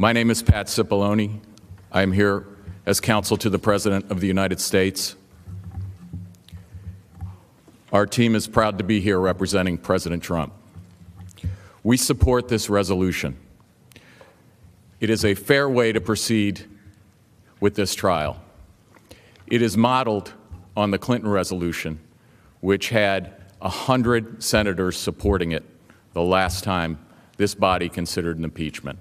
My name is Pat Cipollone. I am here as counsel to the President of the United States. Our team is proud to be here representing President Trump. We support this resolution. It is a fair way to proceed with this trial. It is modeled on the Clinton resolution, which had 100 senators supporting it the last time this body considered an impeachment.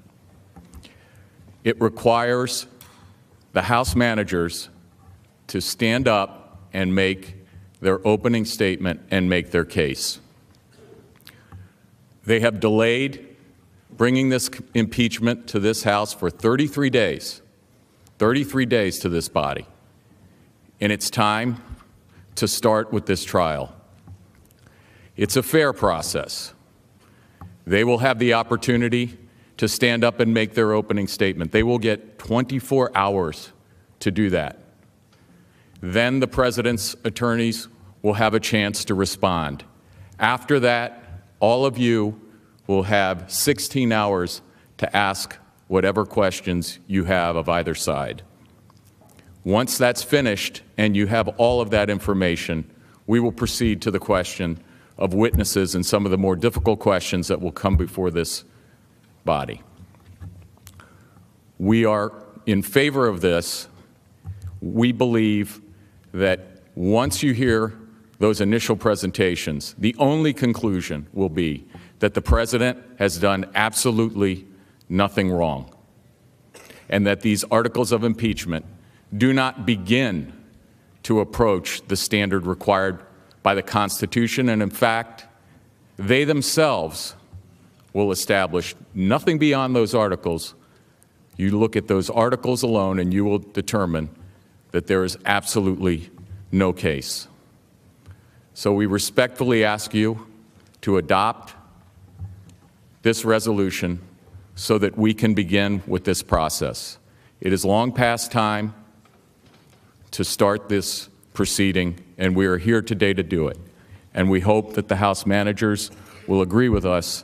It requires the House managers to stand up and make their opening statement and make their case. They have delayed bringing this impeachment to this House for 33 days, 33 days to this body. And it's time to start with this trial. It's a fair process. They will have the opportunity to stand up and make their opening statement. They will get 24 hours to do that. Then the president's attorneys will have a chance to respond. After that, all of you will have 16 hours to ask whatever questions you have of either side. Once that's finished and you have all of that information, we will proceed to the question of witnesses and some of the more difficult questions that will come before this body. We are in favor of this. We believe that once you hear those initial presentations, the only conclusion will be that the president has done absolutely nothing wrong and that these articles of impeachment do not begin to approach the standard required by the Constitution, and in fact, they themselves will establish nothing beyond those articles. You look at those articles alone and you will determine that there is absolutely no case. So we respectfully ask you to adopt this resolution so that we can begin with this process. It is long past time to start this proceeding, and we are here today to do it. And we hope that the House managers will agree with us